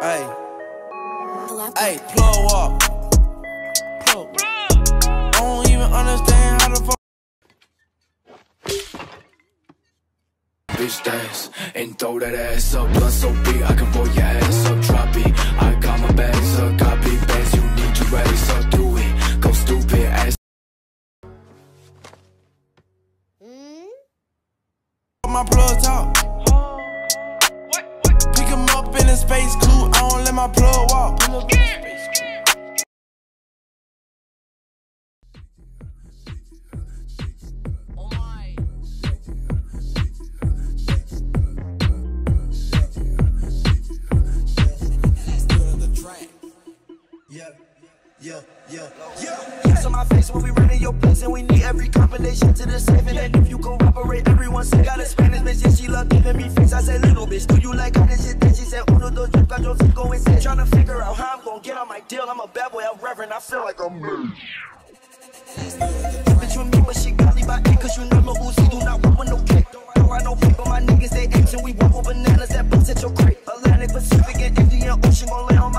Hey, hey, plug walk. Plug. I don't even understand how the fuck. Bitch dance and throw that ass up. Blood so big, I can roll your ass up. Drop it. I got my bags up. Got big bags, you need to raise up. Do it. Go stupid ass. Hmm? my plug talk. Space coupe. I don't let my plug walk. Yeah, yeah, yeah, yeah. Yes on my face when we running your place, and we need every combination to the seven. And if you cooperate, everyone say got a Spanish bitch. Yeah, she love giving me face. I said, little bitch, do you like how this shit? Cinco, and six. Trying to figure out how I'm gonna get on my deal. I'm a bad boy, I'm reverend. I feel like I'm me. Bitch with me, but she got me by eight, cause you know Lil Uzi do not want no cake. Don't ride no paper, my niggas, they apes, we walk with bananas that bust at your crate. Atlantic, Pacific, and Indian Ocean gon' lay on